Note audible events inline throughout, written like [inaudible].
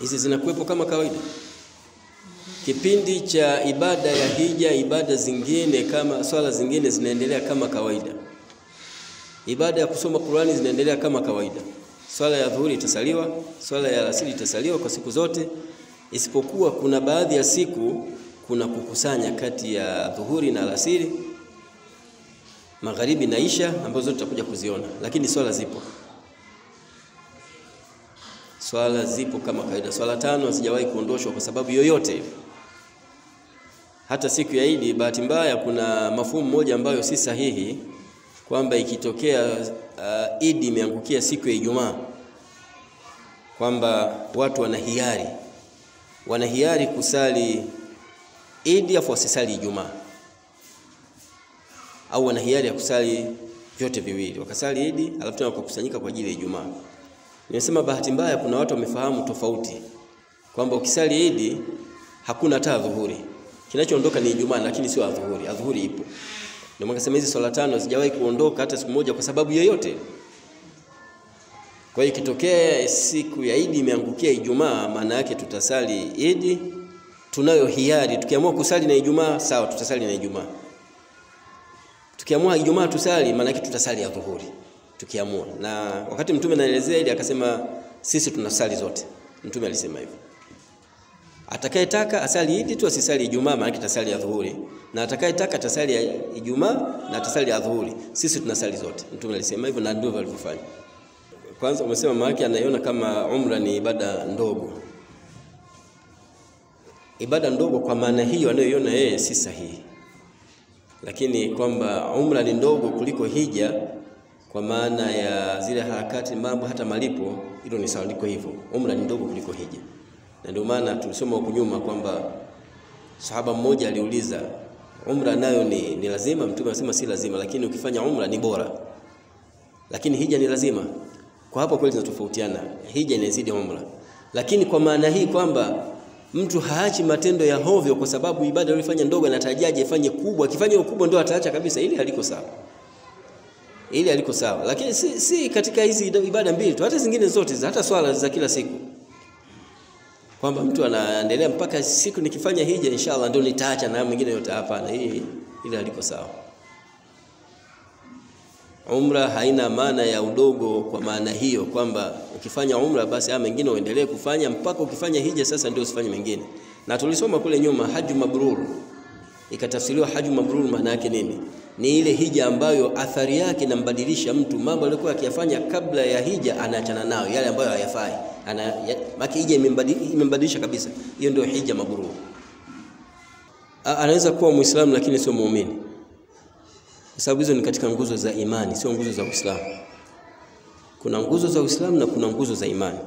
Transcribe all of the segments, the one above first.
hizi zinakuwepo kama kawaida. Kipindi cha ibada ya hija, ibada zingine kama swala zingine zinaendelea kama kawaida. Ibada ya kusoma Qur'ani zinaendelea kama kawaida. Swala ya dhuhuri itasaliwa, swala ya alasiri itasaliwa kwa siku zote, isipokuwa kuna baadhi ya siku kuna kukusanya kati ya dhuhuri na alasiri, magharibi na isha, ambazo zote tutakuja kuziona, lakini swala zipo swala zipo kama kawaida. Swala tano hazijawahi kuondoshwa kwa sababu yoyote. Hata siku ya Idi, bahati mbaya, kuna mafumu moja ambayo si sahihi kwamba ikitokea uh, Idi imeangukia siku ya Ijumaa kwamba watu wana hiari wana hiari kusali Idi afu wasisali Ijumaa, au wana hiari ya kusali vyote viwili, wakasali Idi alafu tena wakakusanyika kwa ajili ya Ijumaa. Nimesema bahati mbaya, kuna watu wamefahamu tofauti kwamba ukisali Idi hakuna hata dhuhuri, kinachoondoka ni Ijumaa, lakini sio adhuhuri. Adhuhuri ipo. Ndio maana nasema hizi swala tano hazijawahi kuondoka hata siku moja kwa sababu yoyote. Kwa hiyo ikitokea siku ya Idi imeangukia Ijumaa, maana yake tutasali Idi, tunayo hiari. Tukiamua kusali na Ijumaa, sawa, tutasali na Ijumaa. Tukiamua Ijumaa tusali, maana yake tutasali adhuhuri tukiamua. Na wakati mtume anaelezea ili akasema sisi tunasali zote. Mtume alisema hivyo. Atakayetaka asali Idi tu asisali Ijumaa, maana kitasali adhuhuri. Na atakayetaka atasali Ijumaa na atasali adhuhuri. Sisi tunasali zote. Mtume alisema hivyo na ndivyo alivyofanya. Kwanza umesema maana anaiona kama umra ni ibada ndogo. Ibada ndogo kwa maana hiyo anayoiona yeye si sahihi, lakini kwamba umra ni ndogo kuliko hija kwa maana ya zile harakati, mambo, hata malipo, hilo ni sawa, liko hivyo. Umra ni ndogo kuliko hija, na ndio maana tulisoma huko nyuma kwamba sahaba mmoja aliuliza, umra nayo ni, ni lazima? Mtume anasema si lazima, lakini ukifanya umra ni bora, lakini hija ni lazima. Kwa hapo kweli zinatofautiana, hija inazidi umra, lakini kwa maana hii kwamba mtu haachi matendo ya hovyo kwa sababu ibada aliyofanya ndogo anatarajiaje ifanye kubwa. Akifanya kubwa ndio ataacha kabisa, ili haliko sawa ili aliko sawa, lakini si, si katika hizi ibada mbili tu, hata zingine zote, hata swala za kila siku, kwamba mtu anaendelea mpaka siku nikifanya hija inshallah ndio nitaacha na mwingine yote. Hapana, hii ili aliko sawa. Umra haina maana ya udogo kwa maana hiyo kwamba ukifanya umra basi haya mengine uendelee kufanya mpaka ukifanya hija, sasa ndio usifanye mengine. Na tulisoma kule nyuma haju mabrur, ikatafsiriwa haju mabrur maana yake nini? Ni ile hija ambayo athari yake inambadilisha mtu, mambo aliyokuwa akiyafanya kabla ya hija anaachana nayo, yale ambayo hayafai ana ya, maki hija imembadilisha kabisa. Hiyo ndio hija mabrur. Anaweza kuwa Muislamu lakini sio muumini, kwa sababu hizo ni katika nguzo za imani, sio nguzo za Uislamu. Kuna nguzo za Uislamu na kuna nguzo za imani.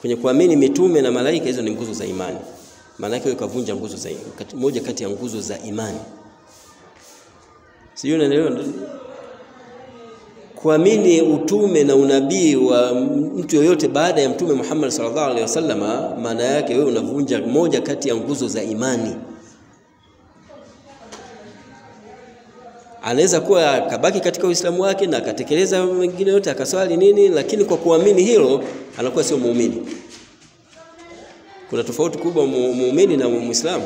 Kwenye kuamini mitume na malaika, hizo ni nguzo za imani. Maana yake ukavunja nguzo za moja kati ya nguzo za imani Sijui unaelewa. Kuamini utume na unabii wa mtu yoyote baada ya Mtume Muhammad sallallahu alaihi wasallama, maana yake wewe unavunja moja kati ya nguzo za imani. Anaweza kuwa akabaki katika Uislamu wake na akatekeleza mengine yote akaswali nini, lakini kwa kuamini hilo anakuwa sio muumini. Kuna tofauti kubwa muumini na Muislamu.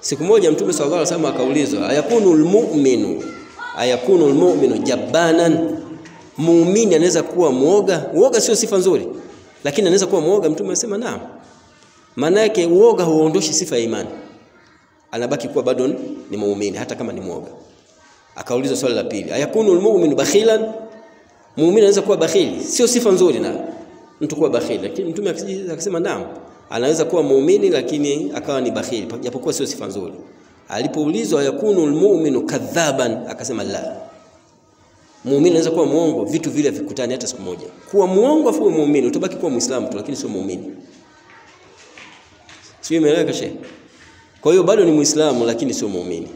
Siku moja Mtume sallallahu alaihi wasallam akaulizwa, ayakunu almu'minu ayakunu almu'minu jabbanan, muumini anaweza kuwa muoga? Uoga sio sifa nzuri, lakini anaweza kuwa muoga. Mtume anasema naam. Maana yake uoga huondoshi sifa ya imani, anabaki kuwa bado ni muumini hata kama ni muoga. Akaulizwa swali la pili, ayakunu almu'minu bakhilan, muumini anaweza kuwa bakhili? Sio sifa nzuri na mtu kuwa bakhili, lakini Mtume akasema naam anaweza kuwa muumini lakini akawa ni bakhili, japokuwa sio sifa nzuri. Alipoulizwa yakunu almu'minu kadhaban, akasema la, muumini anaweza kuwa muongo, vitu vile vikutane hata siku moja. Kuwa muongo afu muumini, utabaki kuwa muislamu tu, lakini sio muumini. Sio, imeeleweka shehe? Kwa hiyo bado ni muislamu lakini sio muumini.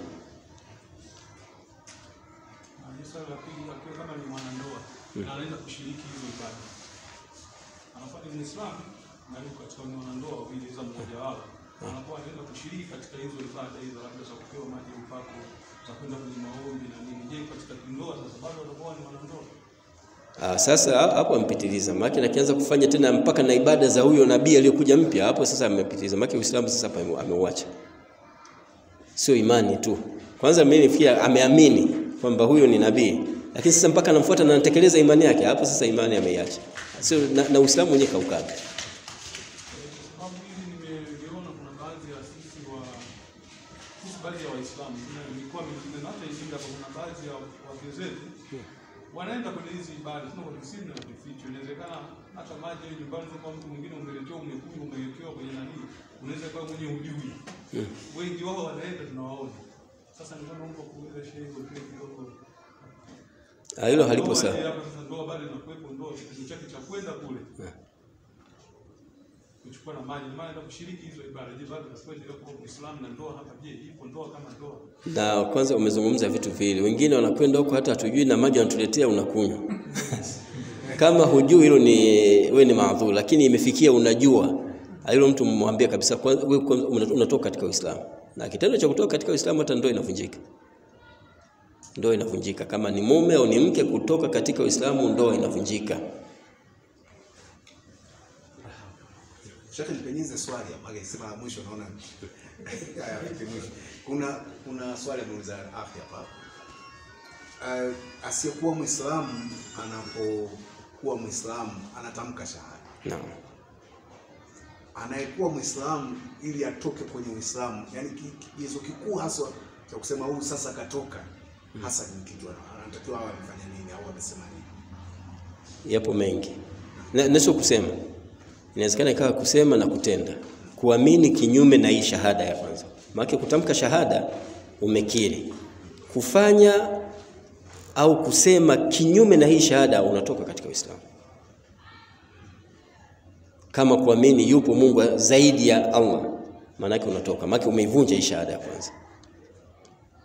Ndoa sasa? Ah, hapo ampitiliza, maana akianza kufanya tena mpaka na ibada za huyo nabii aliyokuja mpya, hapo sasa amepitiliza, maana Uislamu sasa hapo ameuacha. Sio imani tu. Kwanza mimi nifikia ameamini kwamba huyo ni nabii, lakini sasa mpaka anamfuata na anatekeleza imani yake, hapo sasa imani ameiacha. Sio na, na Uislamu wenyewe kaukaga. baadhi ya Waislamu nilikuwa na hata baadhi ya wazee zetu wanaenda kwenye hizi ibada sina ofisini na kificho. Inawezekana hata maji ya nyumbani kwa mtu mwingine umeletewa umekunywa umewekewa kwenye nani, unaweza kuwa mwenye hujui. Wengi wao wanaenda tunawaona. Sasa ni kama Mungu kuuliza shehe kwa kile kidogo. Ah, Hilo halipo sawa. ndoa bado inakuwepo ndoa kitu chake cha kwenda kule. Kuchukua na maji maana ndio kushiriki hizo ibada. Je, bado nasikia kwa Uislamu na ndoa hapa je, ipo ndoa kama ndoa? Na kwanza umezungumza vitu viwili, wengine wanakwenda huko hata hatujui na maji wanatuletea unakunywa. [laughs] Kama hujui hilo ni wewe ni maadhuru, lakini imefikia unajua, hilo mtu mwambie kabisa, kwa- wewe unatoka katika Uislamu, na kitendo cha kutoka katika Uislamu hata ndoa inavunjika. Ndoa inavunjika kama ni mume au ni mke, kutoka katika Uislamu ndoa inavunjika. Shaka nipenyeze swali hapa, akisema la mwisho naona [laughs] haya mwisho. Kuna kuna swali muuliza afya hapa. Uh, asiyekuwa Muislamu anapokuwa Muislamu anatamka shahada. Naam. Anayekuwa Muislamu ili atoke kwenye Uislamu, yani ki- kigezo kikuu haswa cha kusema huyu sasa katoka, hasa ni kitu anatakiwa awe amefanya nini au amesema nini? yapo mengi na, na sio kusema, inawezekana ikawa kusema na kutenda, kuamini kinyume na hii shahada ya kwanza. Maana kutamka shahada umekiri, kufanya au kusema kinyume na hii shahada unatoka katika Uislamu, kama kuamini yupo Mungu zaidi ya Allah, maana yake unatoka, maana umeivunja hii shahada ya kwanza.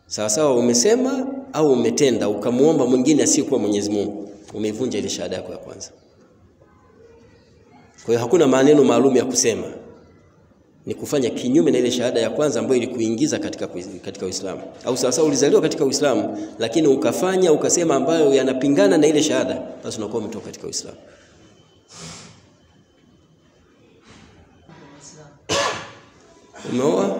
Sawa sawa, umesema au umetenda ukamwomba mwingine asiyekuwa Mwenyezi Mungu, umeivunja ile shahada yako ya kwanza. Kwa hiyo hakuna maneno maalum ya kusema, ni kufanya kinyume na ile shahada ya kwanza ambayo ilikuingiza katika katika Uislamu. Au sawa, ulizaliwa katika Uislamu lakini ukafanya ukasema ambayo yanapingana na ile shahada, basi unakuwa umetoka katika Uislamu. Umeoa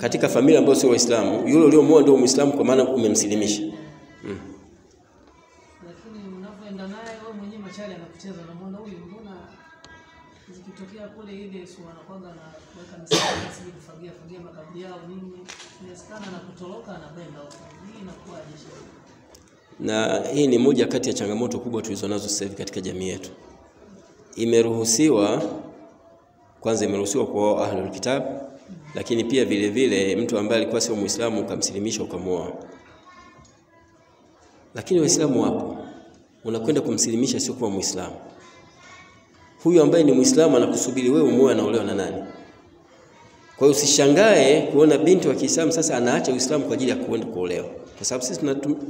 katika familia ambayo sio Waislamu, yule uliomuoa ndio Muislamu, kwa maana umemsilimisha. Machali na mwana huyu, mbona zikitokea kule ile si wanakwanga na kuweka msalaba, sisi kufagia fagia makaburi yao nini, inawezekana na kutoroka anabenda huko. Hii inakuwaje shehe? na hii ni moja kati ya changamoto kubwa tulizonazo sasa hivi katika jamii yetu. Imeruhusiwa kwanza, imeruhusiwa kwa ahlul kitab, lakini pia vile vile mtu ambaye alikuwa sio Muislamu ukamsilimisha ukamwoa. Lakini Waislamu wapo, unakwenda kumsilimisha sio kuwa Muislamu. Huyu ambaye ni Muislamu anakusubiri wewe umoe, anaolewa na nani? Kwa hiyo usishangae kuona binti wa Kiislamu sasa anaacha Uislamu kwa ajili ya kuenda kuolewa, kwa sababu sisi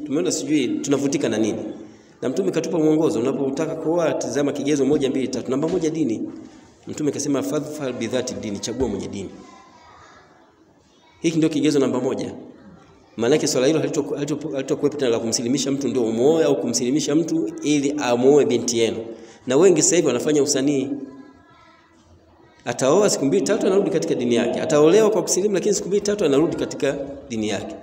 tumeona sijui tunavutika na nini, na Mtume katupa mwongozo, unapotaka kuoa tazama kigezo moja mbili tatu. Namba moja, dini. Mtume kasema fadhfal bidhati dini, chagua mwenye dini. Hiki ndio kigezo namba moja. Maana yake swala hilo halito- halito- halitokuwepo tena la kumsilimisha mtu ndio umuoe au kumsilimisha mtu ili amuoe binti yenu, na wengi sasa hivi wanafanya usanii ataoa siku mbili tatu, anarudi katika dini yake. Ataolewa kwa kusilimu, lakini siku mbili tatu anarudi katika dini yake.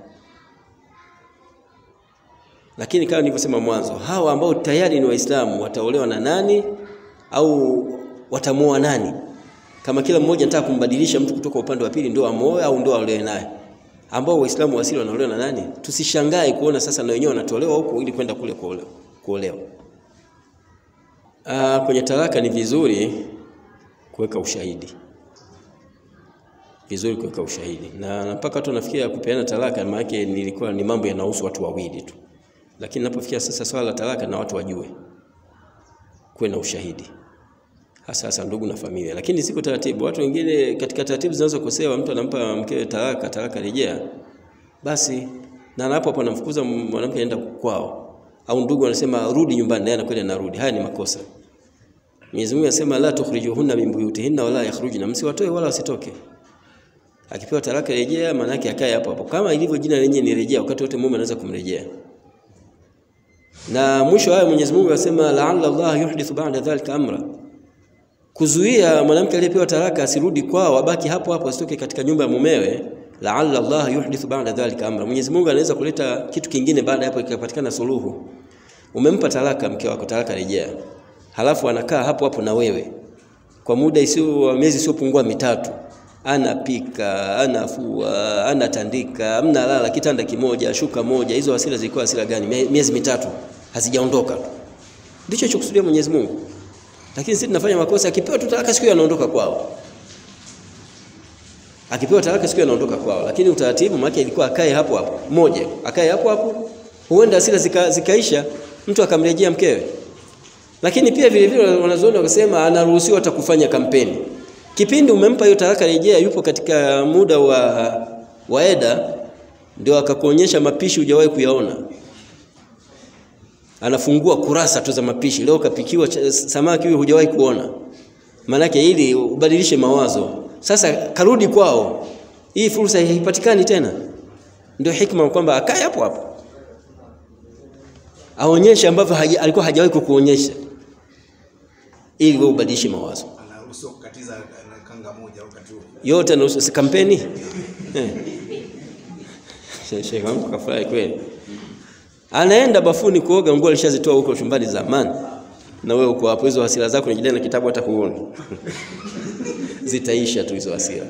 Lakini kama nilivyosema mwanzo, hawa ambao tayari ni Waislamu wataolewa na nani au watamuoa nani? Kama kila mmoja anataka kumbadilisha mtu kutoka upande wa pili ndio amuoe au ndio aolewe naye, ambao Waislamu wasili wanaolewa na nani? Tusishangae kuona sasa na wenyewe wanatolewa huko ili kwenda kule kuolewa. Aa, Ah, kwenye talaka ni vizuri kuweka ushahidi vizuri kuweka ushahidi na mpaka watu nafikia kupeana talaka, maana nilikuwa ni mambo yanahusu watu wawili tu, lakini napofikia sasa swala la talaka na watu wajue, kuwe na ushahidi hasa hasa ndugu na familia. Lakini ziko taratibu, watu wengine katika taratibu zinazokosewa, mtu anampa mkewe talaka, talaka rejea, basi na hapo hapo anamfukuza mwanamke aenda kwao, au ndugu anasema rudi nyumbani, naye anakwenda narudi. Haya ni makosa. Mwenyezi Mungu anasema la tukhrijuhunna min buyutihinna wala yakhrujna, msiwatoe wala wasitoke. Akipewa talaka rejea, maana yake akae hapo hapo, kama ilivyo jina lenyewe ni rejea, wakati wote mume anaweza kumrejea. Na mwisho haya Mwenyezi Mungu anasema la'alla Allah yuhdithu ba'da dhalika amra, kuzuia mwanamke aliyepewa talaka asirudi kwao, abaki hapo hapo, asitoke katika nyumba ya mumewe. La'alla Allah yuhdithu ba'da dhalika amra, Mwenyezi Mungu anaweza kuleta kitu kingine baada hapo, ikapatikana suluhu. Umempa talaka mke wako, talaka rejea, halafu anakaa hapo hapo na wewe kwa muda isio miezi isiyopungua mitatu, anapika, anafua, anatandika, mnalala kitanda kimoja, shuka moja. Hizo hasira zilikuwa hasira gani? Miezi mitatu hazijaondoka. Ndicho chokusudia Mwenyezi Mungu. Lakini sisi tunafanya makosa, akipewa tu talaka siku anaondoka kwao, akipewa talaka siku anaondoka kwao. Lakini utaratibu maana ilikuwa akae hapo hapo, moja akae hapo hapo, huenda hasira zika, zikaisha, mtu akamrejea mkewe. Lakini pia vile vile wanazuoni wakasema anaruhusiwa hata kufanya kampeni. Kipindi umempa hiyo talaka rejea, yupo katika muda wa waeda, ndio akakuonyesha mapishi hujawahi kuyaona. Anafungua kurasa tu za mapishi. Leo kapikiwa samaki huyu hujawahi kuona. Maanake ili ubadilishe mawazo. Sasa karudi kwao, hii fursa haipatikani tena. Ndio hikma kwamba akae hapo hapo aonyeshe ambavyo haja, alikuwa hajawahi kukuonyesha ili wewe ubadilishe mawazo yote anaruhusu, si kampeni [laughs] Eh. Sheikh wangu kafurahi kweli anaenda bafuni kuoga nguo alishazitoa huko chumbani zamani. Na wewe uko hapo hizo hasira zako unajidai na kitabu hata kuona [laughs] zitaisha tu hizo hasira.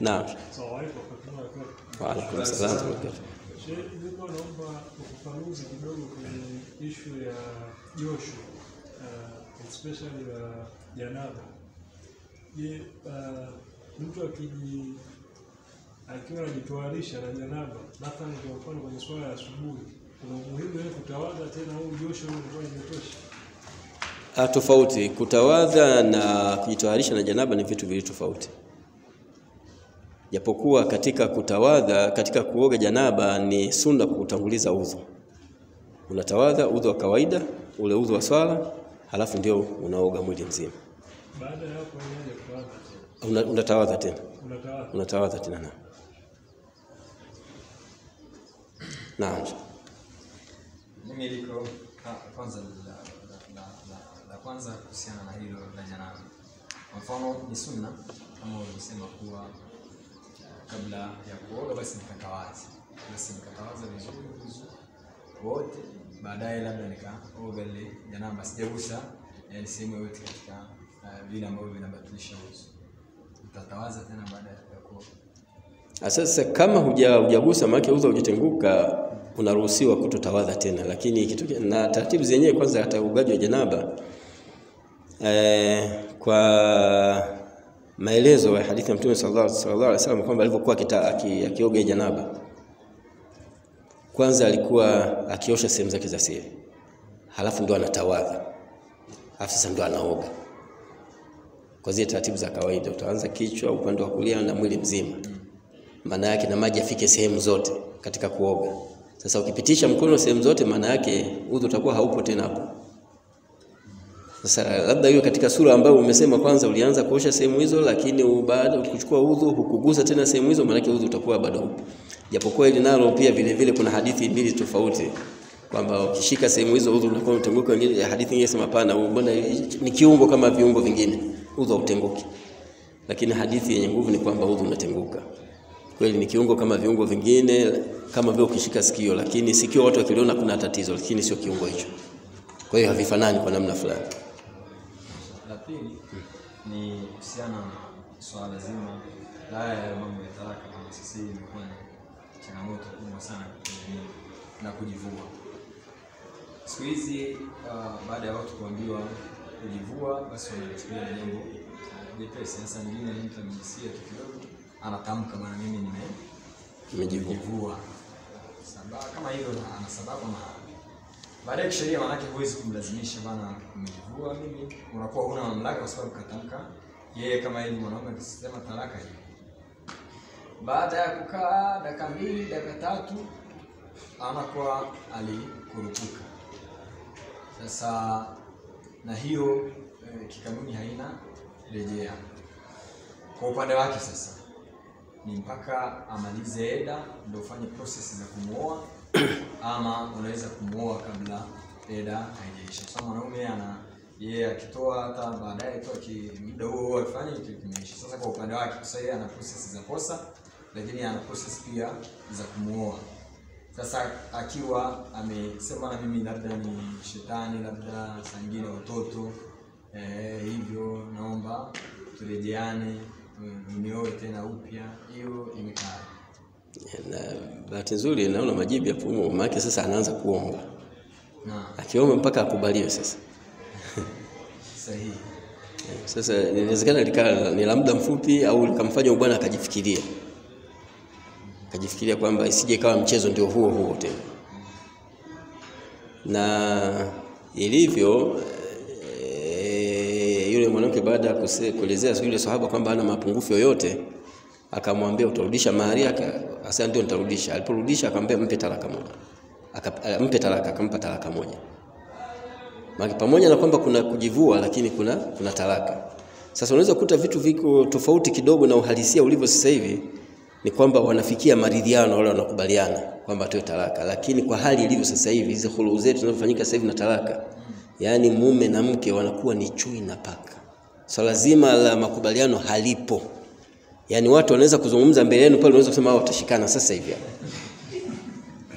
Naam waalaikum salaam. Nilikuwa naomba ufafanuzi kidogo kwenye ishu ya josho uh, especially la janaba. Je, uh, mtu akiji akiwa anajitoarisha na janaba, mathalan kwa mfano kwenye swala ya asubuhi, kuna umuhimu yeye kutawadha tena au josho lilikuwa limetosha? Ah, tofauti. Kutawadha na kujitoharisha na janaba ni vitu viwili tofauti, japokuwa katika kutawadha, katika kuoga janaba ni sunna kutanguliza udhu. Unatawadha udhu wa kawaida, ule udhu wa swala, halafu ndio unaoga mwili mzima. Baada ya hapo unatawadha tena? Unatawadha tena, Unatawadha. tena. Naam, naam. Mimi liko kwanza la, la, la, la, kwanza kuhusiana na hilo la janaba. Kwa mfano ni sunna kama ulivyosema kuwa eh, kabla ya kuoga basi nikatawaza, basi nikatawaza vizuri vizuri wote, baadaye labda nikaoga ile janaba, sijagusa yani sehemu yoyote katika eh, vile ambavyo vinabatilisha uzu. Utatawaza tena baada ya kuoga. Ah, Sasa kama hujagusa maana uzu hujatenguka, unaruhusiwa kutotawadha tena, lakini ikitokea na taratibu zenyewe, kwanza hata ugaji wa janaba eh, kwa maelezo ya hadithi ya Mtume sallallahu alaihi wasallam kwamba alivyokuwa akioga janaba, kwanza alikuwa akiosha sehemu zake za siri, halafu ndo anatawadha, halafu sasa ndo anaoga kwa zile taratibu za kawaida. Utaanza kichwa upande wa kulia na mwili mzima maana yake na maji afike sehemu zote katika kuoga. Sasa ukipitisha mkono sehemu zote, maana yake udhu utakuwa haupo tena hapo. Sasa labda hiyo katika sura ambayo umesema kwanza ulianza kuosha sehemu hizo, lakini baada ukichukua udhu hukugusa tena sehemu hizo, maana yake udhu utakuwa bado upo. Japokuwa ile nalo pia vile vile kuna hadithi mbili tofauti kwamba ukishika sehemu hizo udhu unakuwa umetenguka. Wengine hadithi nyingine sema hapana, mbona ni kiungo kama viungo vingine, udhu hautenguki. Lakini hadithi yenye nguvu ni kwamba udhu unatenguka kweli ni kiungo kama viungo vingine, kama vile ukishika sikio, lakini sikio watu wakiliona kuna tatizo, lakini sio kiungo hicho. Kwa hiyo havifanani kwa namna fulani. La pili ni kuhusiana na swala zima la mambo ya talaka, kama sisi imekuwa ni changamoto kubwa sana na kujivua. Siku hizi uh, baada ya watu kuambiwa kujivua, basi wanalichukulia jambo jepesi. Sasa nyingine mtu amejisikia tu kidogo, anatamka bwana, mimi nime Nimejivua. Sababu kama hilo na ana sababu na baadaye kisheria, manake huwezi kumlazimisha bwana, umejivua mimi, unakuwa huna mamlaka kwa sababu katamka yeye kama yeye ni mwanaume akisema talaka hiyo. Baada ya kukaa dakika mbili dakika tatu, anakuwa alikurupuka. Sasa na hiyo eh, kikanuni haina rejea kwa upande wake sasa ni mpaka amalize eda ndio ufanye process za kumuoa [coughs] ama unaweza kumuoa kabla eda haijaisha. Sasa mwanaume ana yeye yeah, akitoa hata baadaye tu muda huo huo afanye kitu kimeisha. Sasa kwa upande wake sasa yeye ana process za posa, lakini ana process pia za kumwoa. Sasa akiwa amesema na mimi labda ni shetani, labda saa watoto eh, hivyo naomba turejeane, unioe tena upya, hiyo imekaa Na bahati nzuri naona majibu yapo humo, maana sasa anaanza kuomba, na akiomba mpaka akubaliwe sasa. [laughs] sahihi. Sasa inawezekana likaa ni la muda mfupi au likamfanya bwana akajifikiria, akajifikiria kwamba isije kawa mchezo ndio huo huo tena. Na ilivyo baada ya kuelezea yule sahaba kwamba ana mapungufu yoyote, akamwambia utarudisha mahari yake, asa ndio nitarudisha. Aliporudisha akamwambia mpe talaka moja, akampe talaka, akampa talaka moja. Maana pamoja na kwamba kuna kujivua lakini kuna kuna talaka. Sasa unaweza kukuta vitu viko tofauti kidogo na uhalisia ulivyo sasa hivi ni kwamba wanafikia maridhiano wale wanakubaliana kwamba atoe talaka, lakini kwa hali ilivyo sasa hivi hizo hulu zetu zinazofanyika sasa hivi na talaka, yaani mume na mke wanakuwa ni chui na paka. Swala so zima la makubaliano halipo. Yaani watu wanaweza kuzungumza mbele yenu pale, unaweza kusema watashikana sasa hivi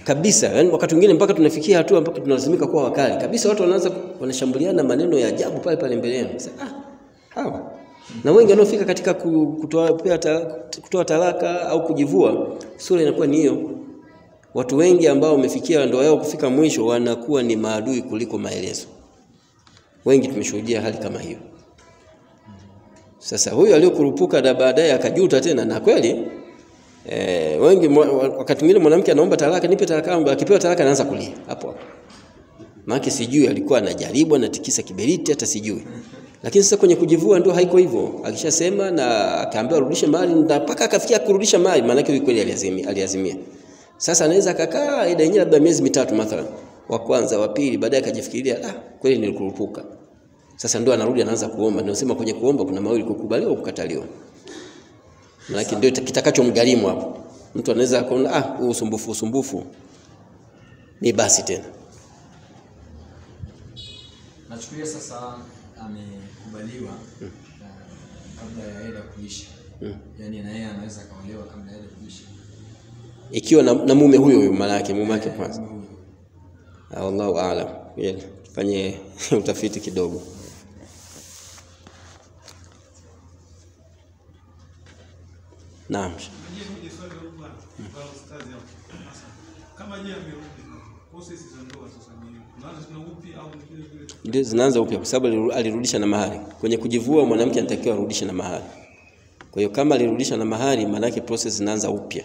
kabisa. Yani wakati mwingine mpaka tunafikia hatua mpaka tunalazimika kuwa wakali kabisa. Watu wanaanza wanashambuliana maneno ya ajabu pale pale mbele yenu. Sasa ah, hawa na wengi wanaofika katika kutoa pia kutoa talaka au kujivua, sura inakuwa ni hiyo. Watu wengi ambao wamefikia ndoa yao kufika mwisho wanakuwa ni maadui kuliko maelezo. Wengi tumeshuhudia hali kama hiyo. Sasa huyu aliyokurupuka na baadaye akajuta tena, na kweli e, wengi wakati mwingine mwanamke anaomba talaka, nipe talaka yangu, akipewa talaka anaanza kulia hapo hapo. Maana sijui alikuwa anajaribu anatikisa kiberiti hata sijui. Lakini sasa kwenye kujivua ndio haiko hivyo. Akishasema na akaambiwa arudishe mali na mpaka akafikia kurudisha mali maana yake kweli aliazimia, aliazimia. Sasa anaweza akakaa ida yenyewe labda miezi mitatu mathalan. Wa kwanza, wa pili, baadaye akajifikiria, ah, kweli nilikurupuka. Sasa ndio anarudi anaanza kuomba. Ndio sema kwenye kuomba kuna mawili, kukubaliwa kukataliwa. Lakini ndio kitakachomgharimu hapo. Mtu anaweza akaona ah, huu usumbufu usumbufu ni basi tena. Nachukulia sasa amekubaliwa hmm. kabla ya eda kuisha, Hmm. yaani na yeye anaweza kaolewa kabla ya eda kuisha. Ikiwa na, na mume huyo huyo maana yake mume wake kwanza. Allahu Ah, Wallahu aalam. Tufanye [laughs] utafiti kidogo. Naam. Je, moja swali la bwana kwa ustazi hapo. Sasa kama je amerudi process za ndoa sasa ni unaanza tena upya au ni vile vile Ndio zinaanza upya kwa sababu alirudisha na mahari. Kwenye kujivua mwanamke anatakiwa arudishe na mahari. Kwa hiyo kama alirudisha na mahari maana yake process zinaanza upya.